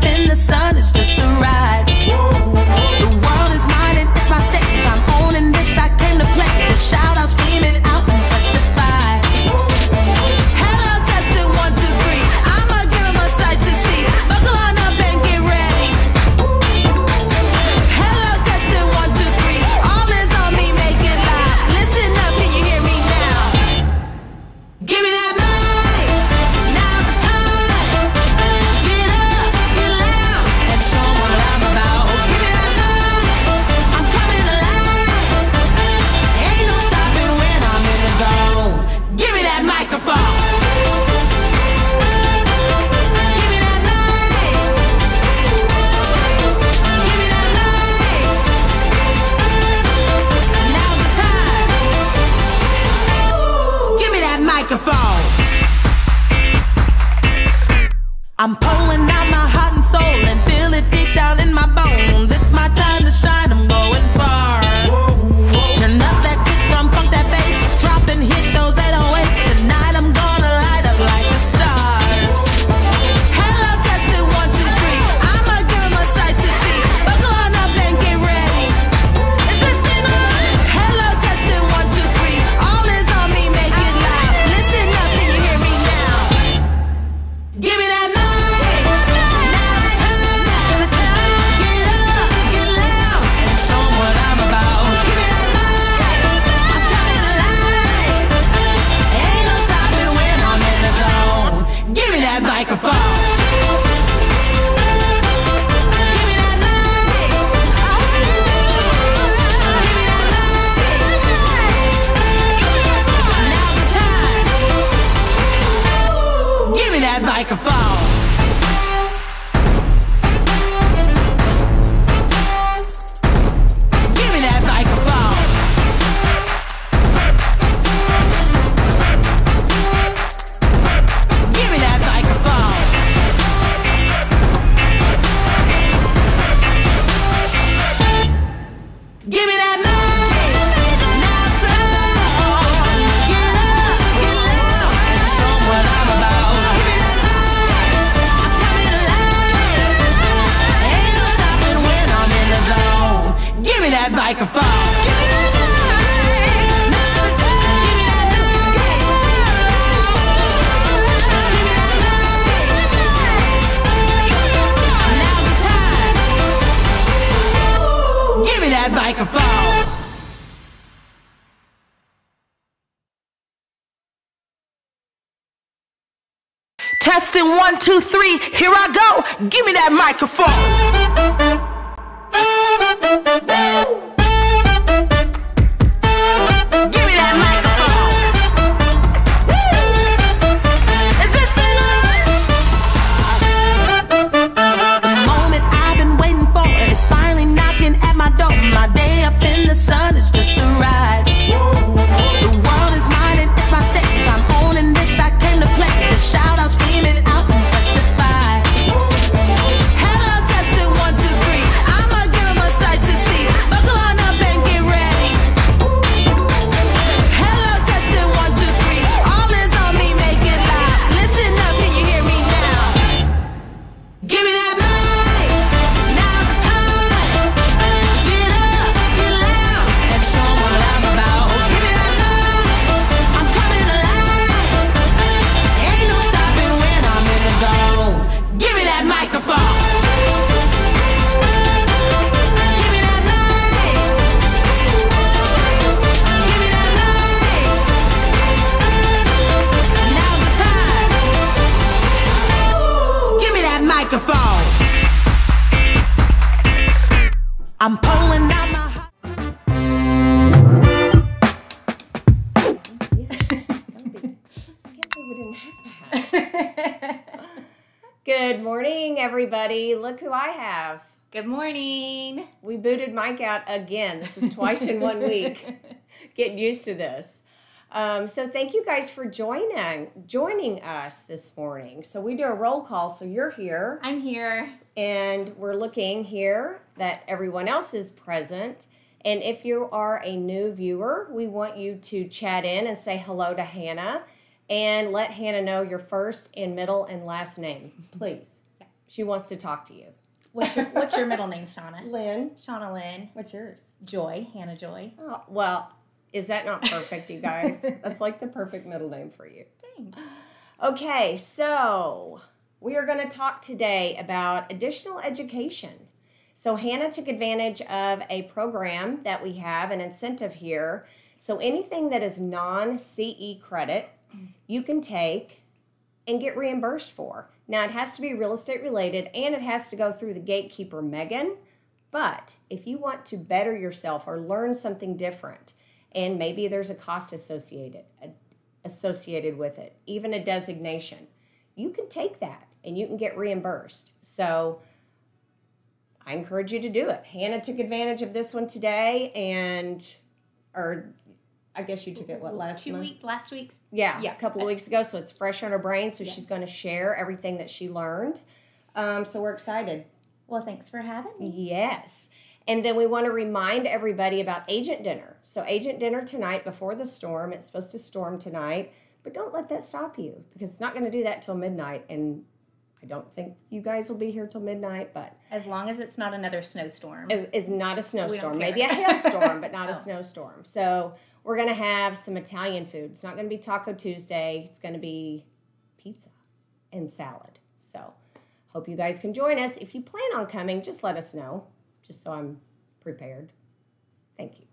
And the sun is just coming out my heart. microphone. everybody. Look who I have. Good morning. We booted Mike out again. This is twice in one week. Getting used to this. Um, so thank you guys for joining joining us this morning. So we do a roll call. So you're here. I'm here. And we're looking here that everyone else is present. And if you are a new viewer, we want you to chat in and say hello to Hannah and let Hannah know your first and middle and last name, please. She wants to talk to you. What's your What's your middle name, Shana? Lynn, Shana Lynn. what's yours? Joy. Hannah Joy. Oh, well, is that not perfect, you guys? That's like the perfect middle name for you. Thanks. Okay, so we are going to talk today about additional education. So, Hannah took advantage of a program that we have, an incentive here. So, anything that is non CE credit, you can take and get reimbursed for. Now, it has to be real estate related and it has to go through the gatekeeper, Megan. But if you want to better yourself or learn something different, and maybe there's a cost associated uh, associated with it, even a designation, you can take that and you can get reimbursed. So I encourage you to do it. Hannah took advantage of this one today, and or I guess you took it what last Two month? week last week's. Yeah, Yeah. a couple of weeks ago. So it's fresh on her brain. So she's going to share everything that she learned. Um, so we're excited. Well, thanks for having me. Yes. And then we want to remind everybody about agent dinner. So, agent dinner tonight before the storm. It's supposed to storm tonight, but don't let that stop you because it's not going to do that till midnight. And I don't think you guys will be here till midnight, but As long as it's not another snowstorm. it's, it's not a snowstorm. Maybe a hailstorm, but not a Oh. snowstorm. So, we're going to have some Italian food. It's not going to be Taco Tuesday, it's going to be pizza and salad. So, hope you guys can join us. If you plan on coming, just let us know, just so I'm prepared. Thank you.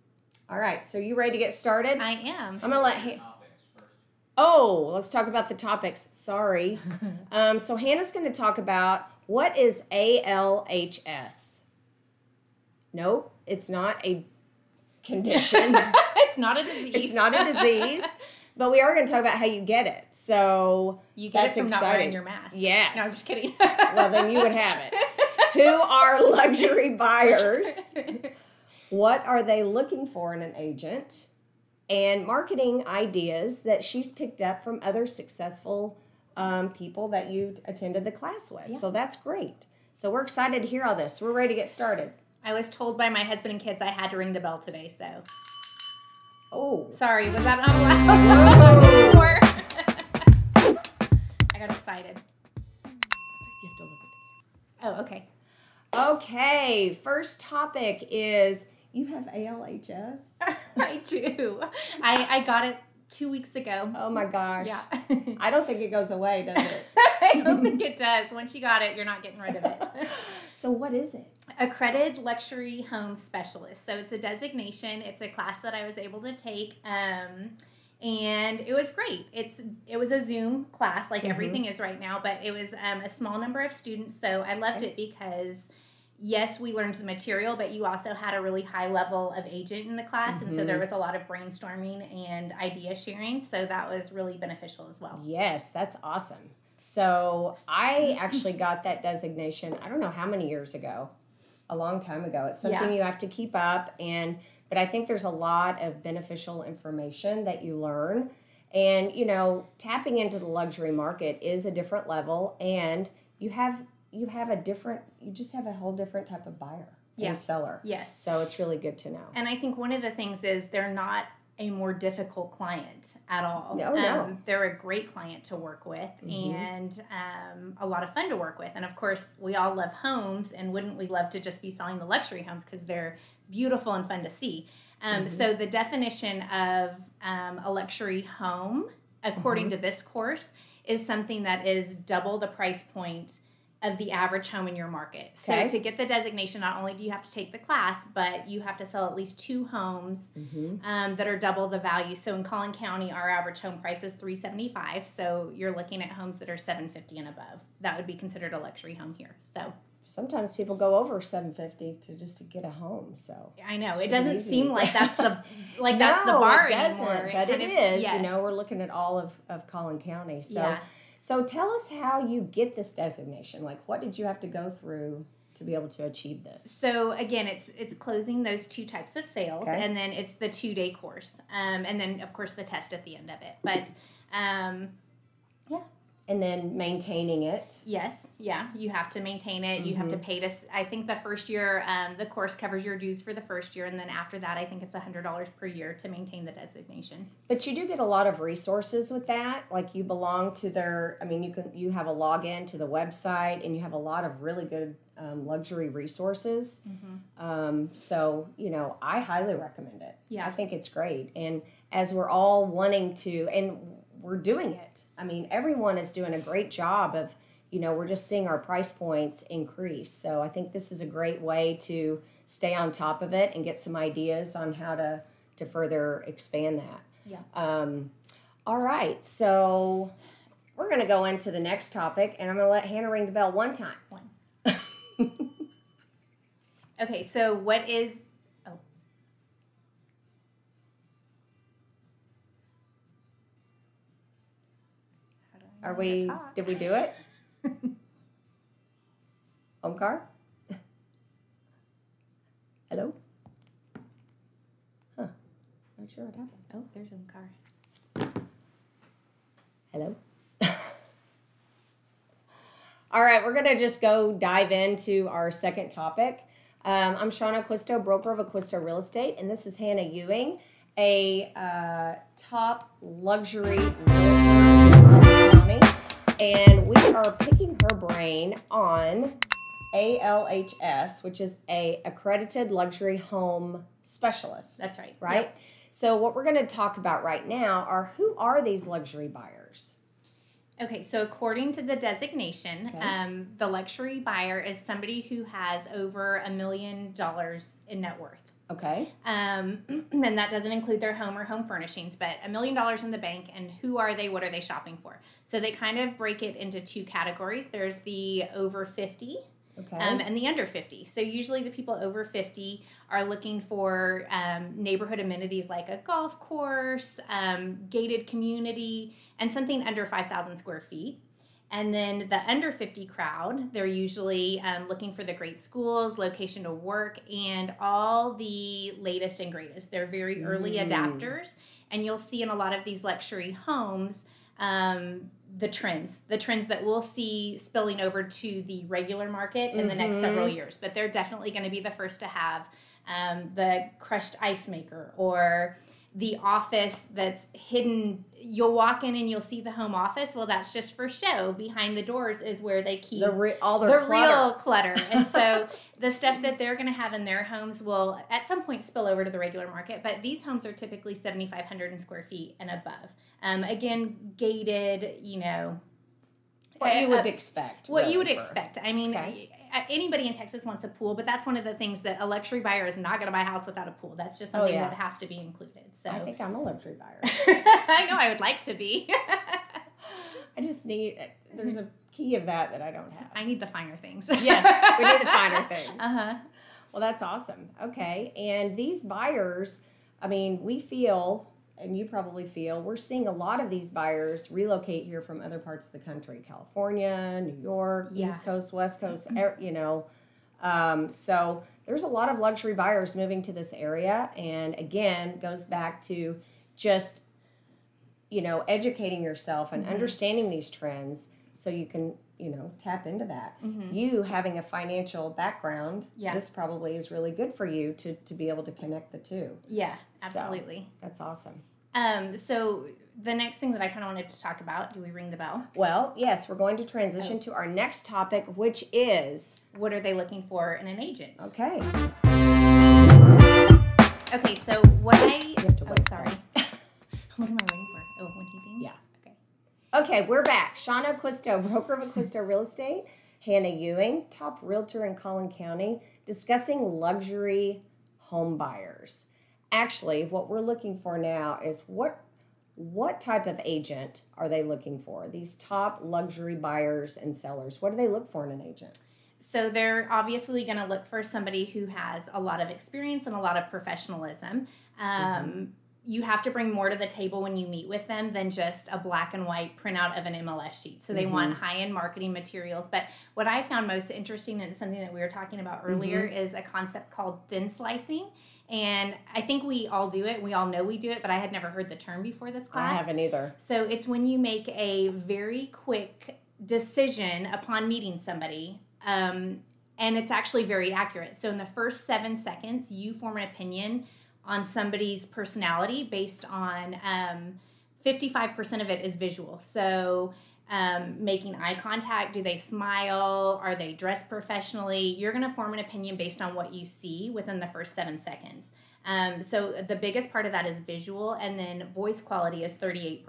All right, so you ready to get started? I am. I'm gonna let. Han- oh, let's talk about the topics. Sorry. um, so Hannah's going to talk about what is ALHS. Nope, it's not a condition. it's not a disease. it's not a disease, but we are going to talk about how you get it. So You get it from not exciting. wearing your mask. Yes. No, I'm just kidding. well, then you would have it. Who are luxury buyers? What are they looking for in an agent? And marketing ideas that she's picked up from other successful um, people that you attended the class with. Yeah. So that's great. So we're excited to hear all this. We're ready to get started. I was told by my husband and kids I had to ring the bell today, so Oh, sorry, was that? Before. I got excited. you have to look Oh, okay. Okay, first topic is you have ALHS. I do. I, I got it two weeks ago. Oh my gosh. Yeah. I don't think it goes away, does it? I don't think it does. Once you got it, you're not getting rid of it. So what is it? Accredited Luxury Home Specialist. So it's a designation. It's a class that I was able to take. Um, and it was great. It's it was a Zoom class like Mhm. everything is right now, but it was um, a small number of students. So I loved Okay. it because yes, we learned the material, but you also had a really high level of agent in the class, and so there was a lot of brainstorming and idea sharing. So that was really beneficial as well. Yes, that's awesome. So I actually got that designation, I don't know how many years ago, a long time ago. It's something Yeah. you have to keep up and but I think there's a lot of beneficial information that you learn. And you know, tapping into the luxury market is a different level and you have you have a different you just have a whole different type of buyer Yeah. and seller. Yes. So it's really good to know. And I think one of the things is they're not a more difficult client at all. No, no. Um, they're a great client to work with Mhm. and um, a lot of fun to work with. And of course, we all love homes, and wouldn't we love to just be selling the luxury homes because they're beautiful and fun to see? Um, Mhm. So, the definition of um, a luxury home, according Mm-hmm. to this course, is something that is double the price point of the average home in your market. Okay. So to get the designation, not only do you have to take the class, but you have to sell at least two homes Mhm. um, that are double the value. So in Collin County, our average home price is three seventy five. So you're looking at homes that are seven fifty and above. That would be considered a luxury home here. So Sometimes people go over 750 to just to get a home. So I know it doesn't seem like that's the like that's the No, bar it doesn't, anymore. but it kind of- is. You know, we're looking at all of, of Collin County. So, yeah. So tell us how you get this designation. Like, what did you have to go through to be able to achieve this? So again, it's it's closing those two types of sales, Okay. and then it's the two day course, um, and then of course the test at the end of it. But um, and then maintaining it. Yes, yeah, you have to maintain it. You have to pay to. I think the first year, um, the course covers your dues for the first year, and then after that, I think it's a hundred dollars per year to maintain the designation. But you do get a lot of resources with that. Like you belong to their. I mean, you can you have a login to the website, and you have a lot of really good um, luxury resources. Um, so you know, I highly recommend it. Yeah. I think it's great. And as we're all wanting to, and we're doing it. I mean, everyone is doing a great job of. You know, we're just seeing our price points increase. So I think this is a great way to stay on top of it and get some ideas on how to to further expand that. Yeah. Um, all right, so we're going to go into the next topic, and I'm going to let Hannah ring the bell one time. One. Okay, so what is? Are know how to we? Did we do it? Omkar? Hello? Huh. Not sure what happened. Oh, there's Omkar. Hello? All right, we're going to just go dive into our second topic. Um, I'm Shana Acquisto, broker of Acquisto Real Estate, and this is Hannah Ewing, a uh, top luxury And we are picking her brain on ALHS, which is a accredited luxury home specialist That's right. right? Yep. So what we're going to talk about right now are who are these luxury buyers? Okay, so according to the designation, Okay. um, the luxury buyer is somebody who has over a million dollars in net worth. Okay. Um, and that doesn't include their home or home furnishings, but a million dollars in the bank. And who are they? What are they shopping for? So they kind of break it into two categories. There's the over 50 Okay. um, and the under 50. So usually the people over 50 are looking for um, neighborhood amenities like a golf course, um, gated community, and something under 5,000 square feet. And then the under 50 crowd, they're usually um, looking for the great schools, location to work, and all the latest and greatest. They're very early Mm. adapters. And you'll see in a lot of these luxury homes um, the trends, the trends that we'll see spilling over to the regular market in the next several years. But they're definitely going to be the first to have um, the crushed ice maker or the office that's hidden. You'll walk in and you'll see the home office. Well, that's just for show. Behind the doors is where they keep the re- all the their real clutter. clutter. And so the stuff that they're going to have in their homes will at some point spill over to the regular market. But these homes are typically 7,500 square feet and above. Um, again, gated, you know. what you would uh, expect. what you would for- expect. I mean, Okay. Anybody in Texas wants a pool, but that's one of the things that a luxury buyer is not going to buy a house without a pool. That's just Oh, something yeah. that has to be included. So I think I'm a luxury buyer. I know I would like to be. I just need. There's a key of that that I don't have. I need the finer things. Yes, we need the finer things. Uh huh. Well, that's awesome. Okay, and these buyers, I mean, we feel, and you probably feel, we're seeing a lot of these buyers relocate here from other parts of the country, California, New York, Yeah. East Coast, West Coast, er- you know. Um, so there's a lot of luxury buyers moving to this area, and again, goes back to just, you know, educating yourself and Mhm. understanding these trends so you can, you know, tap into that hmm you having a financial background, Yeah. this probably is really good for you to to be able to connect the two. Yeah, So. absolutely. That's awesome. Um, so the next thing that I kind of wanted to talk about, do we ring the bell? Well, yes, we're going to transition Oh. to our next topic, which is What are they looking for in an agent? okay. Okay, so what I have to oh sorry. what am I waiting for? Oh, when he dings? Yeah. Okay. We're back. Shana Acquisto, broker of Acquisto Real Estate. Hannah Ewing, top realtor in Collin County, discussing luxury home buyers. Actually, what we're looking for now is what what type of agent are they looking for? These top luxury buyers and sellers. What do they look for in an agent? So they're obviously going to look for somebody who has a lot of experience and a lot of professionalism. Um, you have to bring more to the table when you meet with them than just a black and white printout of an MLS sheet. So they want high end marketing materials. But what I found most interesting and something that we were talking about earlier is a concept called thin slicing. And I think we all do it. We all know we do it, but I had never heard the term before this class. I haven't either. So it's when you make a very quick decision upon meeting somebody. Um, and it's actually very accurate. So in the first seven seconds, you form an opinion on somebody's personality based on um, 55% of it is visual. So um, making eye contact, do they smile? Are they dressed professionally? You're going to form an opinion based on what you see within the first seven seconds. Um, so the biggest part of that is visual, and then voice quality is 38%.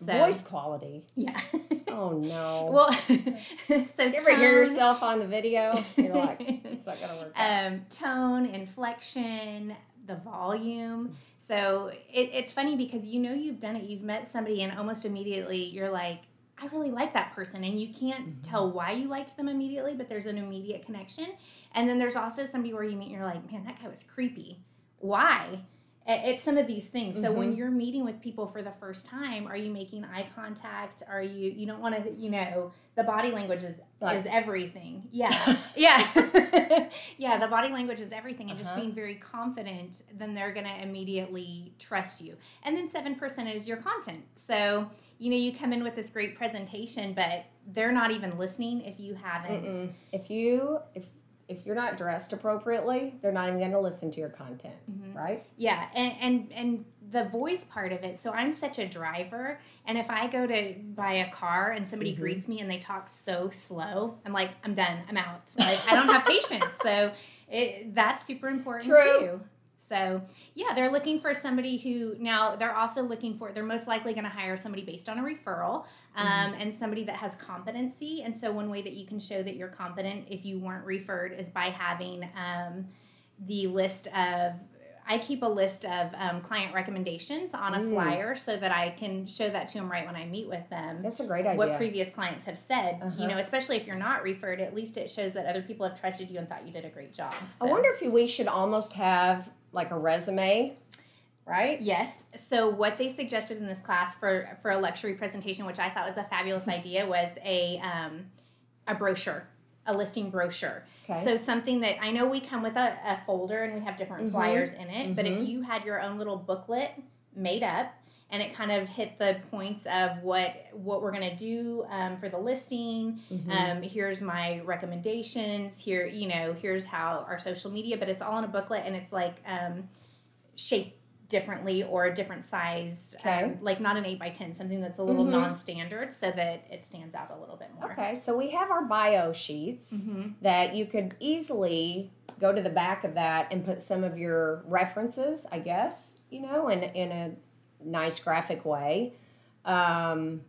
So, Voice quality. yeah. Oh no. well, so you ever hear yourself on the video? You're like, it's not gonna work. um, tone, inflection, the volume. So it, it's funny because you know you've done it. You've met somebody, and almost immediately you're like, I really like that person. And you can't mm-hmm. tell why you liked them immediately, but there's an immediate connection. And then there's also somebody where you meet and you're like, man, that guy was creepy. Why? It's some of these things. So when you're meeting with people for the first time, are you making eye contact? Are you you don't want to, you know, the body language is Like- is everything. Yeah. yeah. yeah, the body language is everything and just Uh-huh. being very confident, then they're going to immediately trust you. And then 7% is your content. So, you know, you come in with this great presentation, but they're not even listening if you haven't. Mm-mm. If you if if you're not dressed appropriately, they're not even going to listen to your content, Mm-hmm. right? Yeah, and, and and the voice part of it. So I'm such a driver, and if I go to buy a car and somebody Mm-hmm. greets me and they talk so slow, I'm like, I'm done, I'm out. Like I don't have patience. So it, that's super important True. too. So yeah, they're looking for somebody who now they're also looking for. They're most likely going to hire somebody based on a referral. Um, Mm-hmm. and somebody that has competency. And so, one way that you can show that you're competent if you weren't referred is by having um, the list of I keep a list of um, client recommendations on a Mm. flyer so that I can show that to them right when I meet with them. That's a great idea. What previous clients have said, you Uh-huh. know, especially if you're not referred, at least it shows that other people have trusted you and thought you did a great job. I wonder if we should almost have like a resume, right? Yes. So what they suggested in this class for for a luxury presentation, which I thought was a fabulous idea, was a um, a brochure, a listing brochure. Okay. So something that I know we come with a, a folder and we have different Mhm. flyers in it, but if Mhm. you had your own little booklet made up and it kind of hit the points of what what we're gonna do um, for the listing. Mhm. Um, here's my recommendations. Here, you know, here's how our social media, but it's all in a booklet and it's like um, shaped differently or a different size. Okay. Um, like not an eight by ten, something that's a little Mhm. non-standard, so that it stands out a little bit more. Okay, so we have our bio sheets Mhm. that you could easily go to the back of that and put some of your references, I guess, you know, in in a nice graphic way. Um,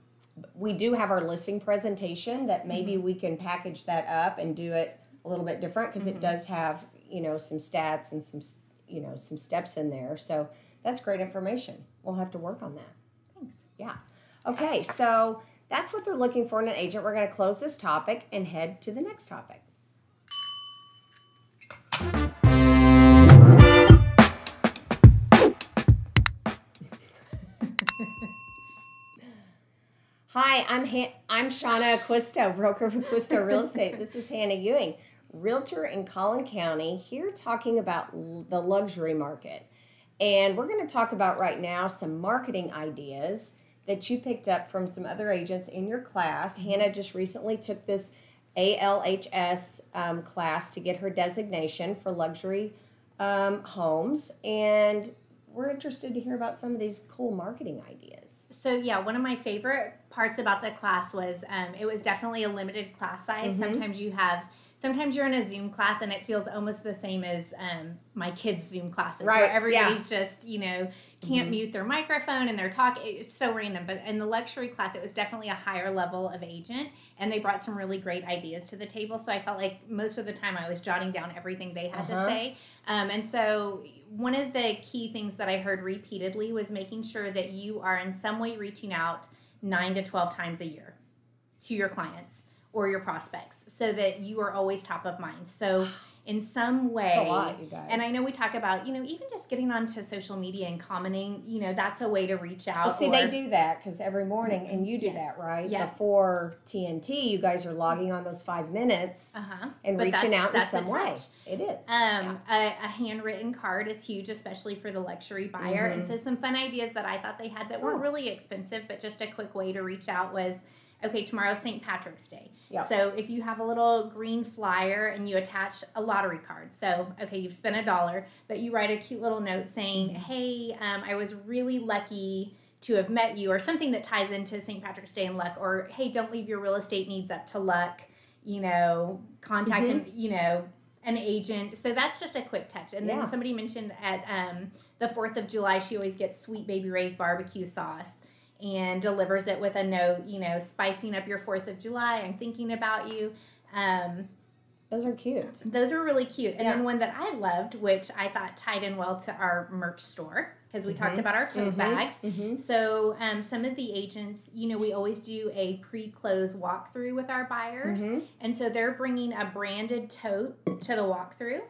we do have our listing presentation that maybe we can package that up and do it a little bit different because it does have you know some stats and some you know some steps in there. So that's great information. We'll have to work on that. Thanks. Yeah. Okay, so that's what they're looking for in an agent. We're going to close this topic and head to the next topic. Hi, I'm Han- I'm Shana Acquisto, broker for Acquisto Real Estate. This is Hannah Ewing, realtor in Collin County, here talking about the luxury market. And we're going to talk about right now some marketing ideas that you picked up from some other agents in your class. Hannah just recently took this ALHS um, class to get her designation for luxury um, homes. And we're interested to hear about some of these cool marketing ideas. So yeah, one of my favorite parts about the class was um, it was definitely a limited class size. Mm-hmm. Sometimes you have, sometimes you're in a Zoom class and it feels almost the same as um, my kids' Zoom classes, Right, where yeah. everybody's just you know can't mute their microphone and they're talking. It's so random. But in the luxury class, it was definitely a higher level of agent, and they brought some really great ideas to the table. So I felt like most of the time I was jotting down everything they had Uh-huh. to say. Um, and so, one of the key things that I heard repeatedly was making sure that you are in some way reaching out nine to 12 times a year to your clients or your prospects so that you are always top of mind. So, in some way. Lot, you guys. And I know we talk about, you know, even just getting onto social media and commenting, you know, that's a way to reach out. Well, see, or- they do that because every morning, and you do Yes. that, right? Yeah. Before TNT, you guys are logging on those five minutes Uh-huh. and But reaching out in some way. It is. Um, a, a handwritten card is huge, especially for the luxury buyer. Mm-hmm. And so, some fun ideas that I thought they had that weren't really expensive, but just a quick way to reach out was okay, tomorrow's St. Patrick's Day. Yep. So, if you have a little green flyer and you attach a lottery card, so okay, you've spent a dollar, but you write a cute little note saying, hey, um, I was really lucky to have met you, or something that ties into St. Patrick's Day and luck, or hey, don't leave your real estate needs up to luck. You know, contact Mm-hmm. an, you know an agent. So that's just a quick touch. And then somebody mentioned at um, the Fourth of July, she always gets Sweet Baby Ray's barbecue sauce and delivers it with a note. You know, spicing up your Fourth of July. I'm thinking about you. Um, those are cute. those are really cute. And Yeah. then one that I loved, which I thought tied in well to our merch store, because we talked about our tote Mhm. bags. Mhm. So um, some of the agents, you know, we always do a pre-close walkthrough with our buyers, Mhm. and so they're bringing a branded tote to the walkthrough.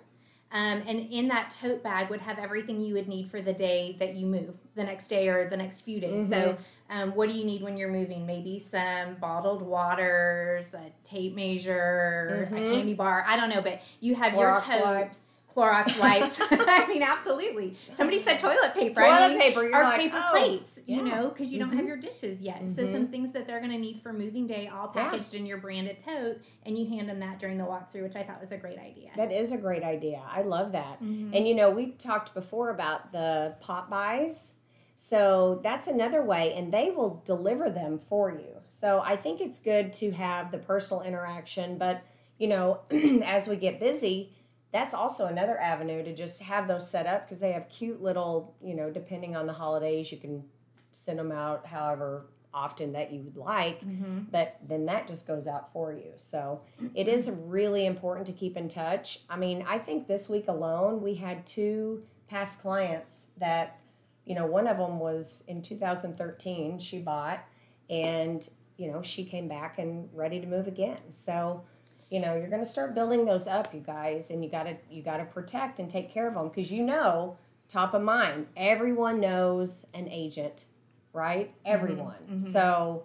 Um, and in that tote bag would have everything you would need for the day that you move, the next day or the next few days. So, um, what do you need when you're moving? Maybe some bottled waters, a tape measure, a Mhm. candy bar. I don't know, but you have your Clorox tote. wipes. Clorox wipes. I mean, absolutely. Somebody said toilet paper. Toilet I mean, paper, or like, paper oh, plates. You yeah. Mm-hmm. know, because you don't have your dishes yet. So some things that they're going to need for moving day, all Yeah. packaged in your branded tote, and you hand them that during the walkthrough, which I thought was a great idea. That is a great idea. I love that. Mm-hmm. And you know, we talked before about the pop buys. So that's another way, and they will deliver them for you. So I think it's good to have the personal interaction, but you know, as we get busy, that's also another avenue to just have those set up because they have cute little, you know, depending on the holidays, you can send them out however often that you would like, mm-hmm. but then that just goes out for you. So it is really important to keep in touch. I mean, I think this week alone we had two past clients that, you know, one of them was in 2013, she bought, and, you know, she came back and ready to move again. So, you know, you're going to start building those up, you guys, and you got to you got to protect and take care of them because you know, top of mind, everyone knows an agent, right? Everyone. So,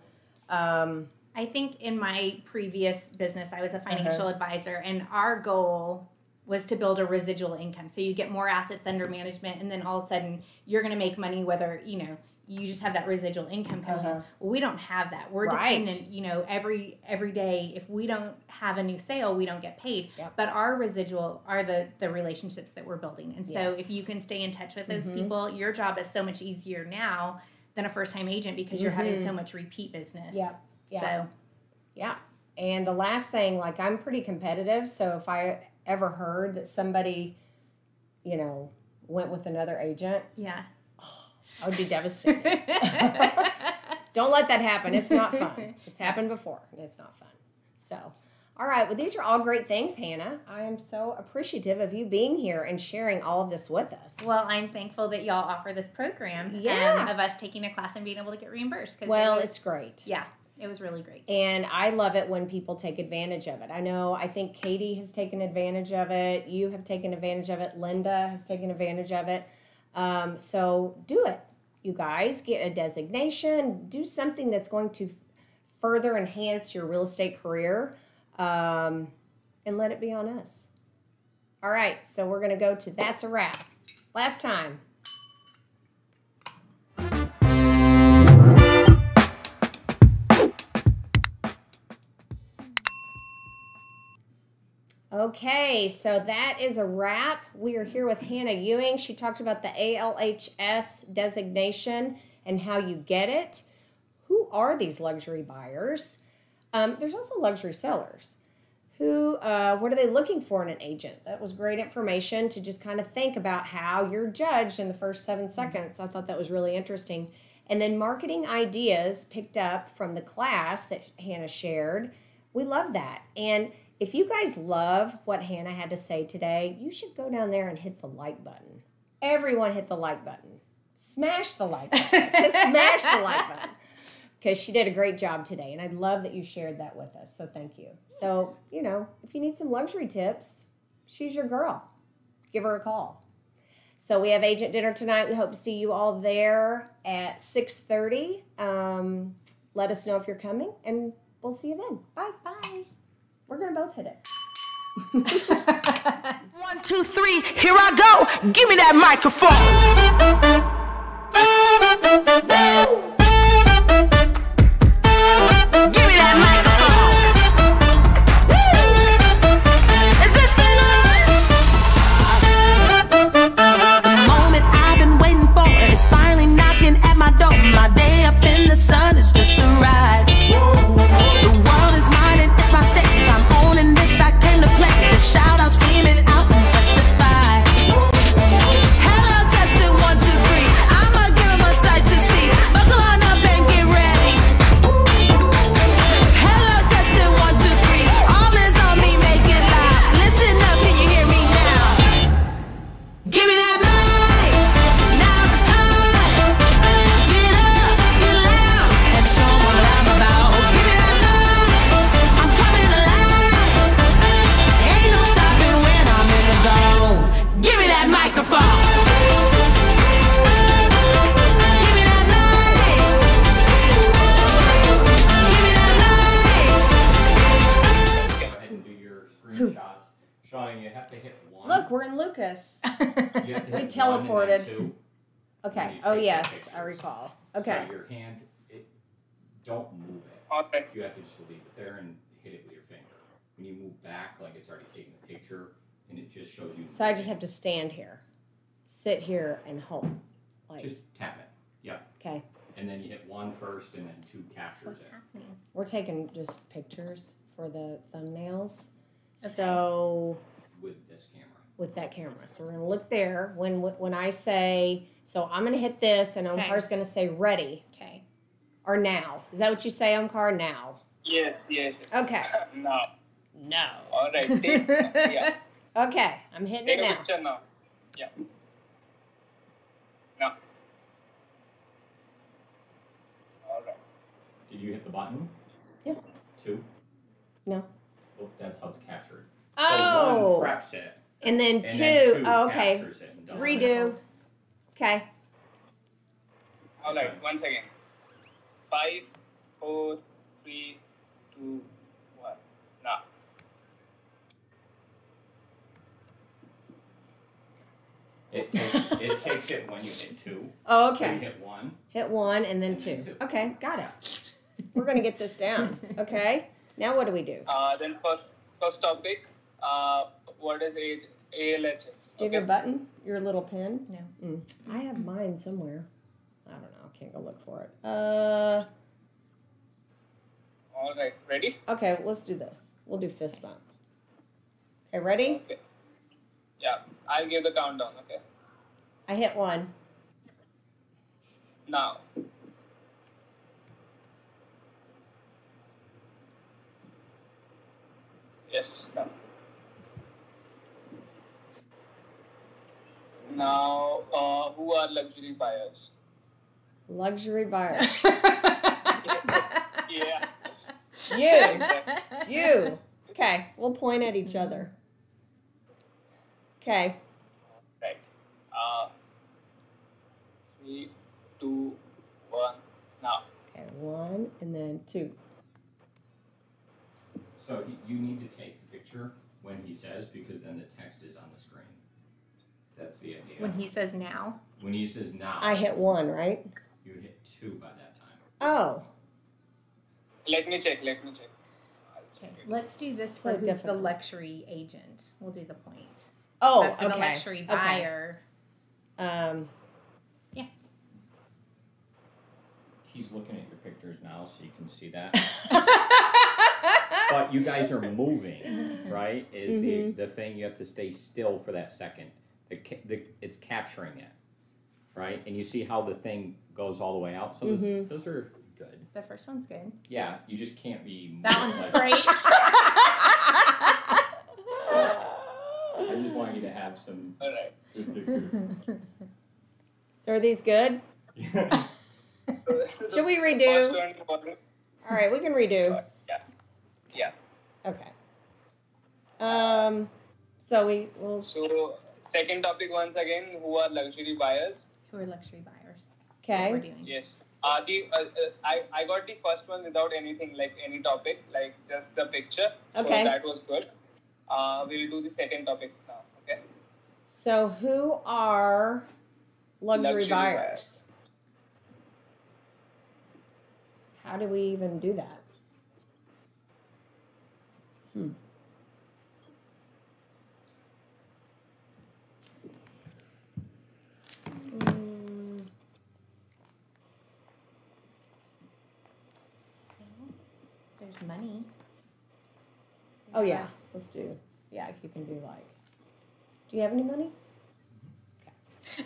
um, I think in my previous business, I was a Uh-huh. financial advisor, and our goal was to build a residual income. So you get more assets under management, and then all of a sudden you're going to make money whether you know you just have that residual income coming in. Uh-huh. Well, we don't have that. We're Right. dependent. You know, every every day if we don't have a new sale, we don't get paid. Yep. But our residual are the the relationships that we're building, and so Yes. if you can stay in touch with those Mhm. people, your job is so much easier now than a first time agent because you're having so much repeat business. Yep. Yeah. So. Yeah. And the last thing, like I'm pretty competitive, so if I ever heard that somebody, you know, went with another agent, Yeah. I would be devastated. Don't let that happen. It's not fun. It's happened before. It's not fun. So, all right. Well, these are all great things, Hannah. I am so appreciative of you being here and sharing all of this with us. well, I'm thankful that y'all offer this program Yeah. um, of us taking a class and being able to get reimbursed. 'cause it well, was- it's great. yeah, it was really great. And I love it when people take advantage of it. I know, I think Katie has taken advantage of it. You have taken advantage of it. Linda has taken advantage of it. Um, so do it, you guys. Get a designation. Do something that's going to further enhance your real estate career. Um, and let it be on us. All right, so we're going to go to That's a Wrap. Last time. Okay, so that is a wrap. We are here with Hannah Ewing. She talked about the ALHS designation and how you get it. Who are these luxury buyers? Um, there's also luxury sellers. Who, uh, what are they looking for in an agent? That was great information to just kind of think about how you're judged in the first seven seconds. I thought that was really interesting. And then marketing ideas picked up from the class that Hannah shared. We love that. And if you guys love what Hannah had to say today, you should go down there and hit the like button. Everyone hit the like button. Smash the like button. Smash the like button. Because she did a great job today. And I love that you shared that with us. So thank you. So, you know, if you need some luxury tips, she's your girl. Give her a call. So we have agent dinner tonight. We hope to see you all there at 6:30. Um, let us know if you're coming, and we'll see you then. Bye. Bye. We're gonna both hit it. One, two, three, here I go. Give me that microphone. Oh take the yes, I recall. Okay. So your hand, it, don't move it. Okay. You have to just leave it there and hit it with your finger. When you move back, like it's already taken the picture, and it just shows you. So I just have to stand here, sit here, and hold. Like Just tap it. Yep. okay. And then you hit one first, and then two captures What's it. happening? We're taking just pictures for the thumbnails. So with this camera. With that camera, so we're gonna look there when when I say. So I'm gonna hit this, and Okay. Omar's gonna say ready Okay. or now. Is that what you say, Omkar? Now. Yes, yes. yes. Okay. now. No. All right. Take, yeah. Okay, I'm hitting Take it a now. picture now. Yeah. Now. All right. Did you hit the button? Yeah. Two? No. Well, that's how it's captured. Oh. So one preps it, And then and two. then two oh, okay. captures it and does it. Redo. Okay. All right. Once again. Five, four, three, two, one. Now. It takes, it takes it when you hit two. Oh, So you okay. hit one. Hit one and then And then two. two. Okay, got it. We're gonna get this down. Okay. Now what do we do? Uh, then first, first topic. Uh, what is age? ALHS. Do you have your button? Your little pen? No. Mm. I have mine somewhere. I don't know. I can't go look for it. Uh. All right. Ready? Okay. Let's do this. We'll do fist bump. Okay. Ready? Okay. Yeah. I'll give the countdown. Okay. I hit one. Now. Yes. Now. Now, uh, who are luxury buyers? Luxury buyer. Yeah. you. You. Okay. We'll point at each other. Okay. Right. Uh, three, two, one. Now. Okay. One and then two. So you need to take the picture when he says because then the text is on the screen. That's the idea. When he says now. When he says now, I hit one, right? you hit two by that time. Oh. Let me check. Let me check. I'll check Okay. it. Let's do this So for who's the difficult. luxury agent. We'll do the point. Oh, but for okay. the luxury okay. buyer. Um, Yeah. He's looking at your pictures now, so you can see that. but you guys are moving, right? Is the the thing you have to stay still for that second. The, ca- the it's capturing it, right? And you see how the thing goes all the way out. So Mhm. those, those are good. The first one's good. Yeah, you just can't be. That one's like- great. I just want you to have some All right. so are these good? Should we redo? First one All right, we can redo. Yeah. Yeah. Okay. Um, So we will. So second topic once again, who are luxury buyers? Who are luxury buyers? That's what we're Okay. Yes. Uh, the uh, uh, I I got the first one without anything like any topic, like just the picture. Okay. So that was good. Uh, we'll do the second topic now. Okay. So who are luxury, Luxury buyers? buyers. How do we even do that? Hmm. Money. Oh yeah, let's do. Yeah, you can do like. Do you have any money?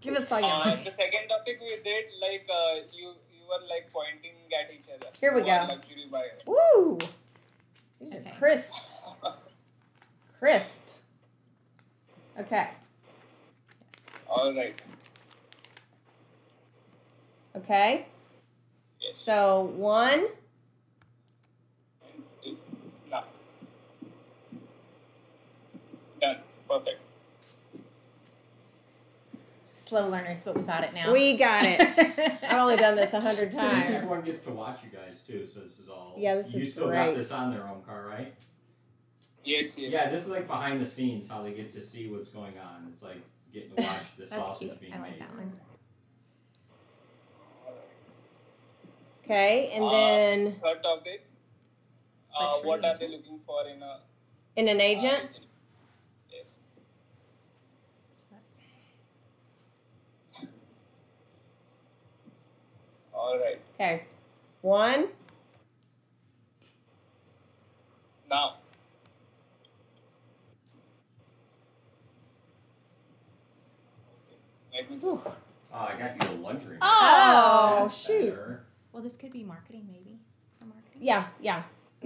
Give us all your Uh, money. the second topic we did like uh, you you were like pointing at each other. Here we go. Luxury buyers. Woo! These Okay. are crisp. Crisp. Okay. All right. Okay. Yes. So one. Two. Now. Done. Perfect. Slow learners, but we got it now. We got it. I've only done this a hundred times. everyone gets to watch you guys too, so this is all. Yeah, this you is still great. got this on their own car, right? Yes. Yes. Yeah, this is like behind the scenes how they get to see what's going on. It's like getting to watch the sausage cute. being I like made. that one. Okay, and Uh, then Third topic. Uh, what are they looking for in a in an uh, agent. Yes. All right. Okay. One. Now. Let me Oh, I got you a luxury. Oh, That's shoot. better. Well, this could be marketing, maybe. For marketing. Yeah, yeah.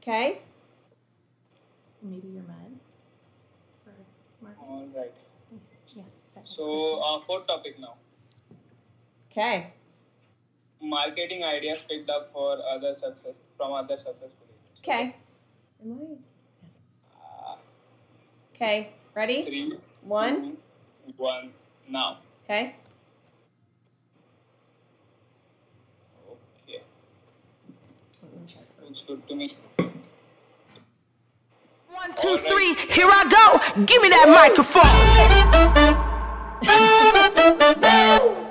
okay. Maybe your mud. For marketing. All right. Yeah. is So, uh, fourth topic now. Okay. Marketing ideas picked up for other success from other successful agents. Okay. Am I? Uh, Okay. Ready? three, One. two, one. Now. Okay. Okay. Looks good to me. One, two, three, here I go. Give me that microphone. Woo!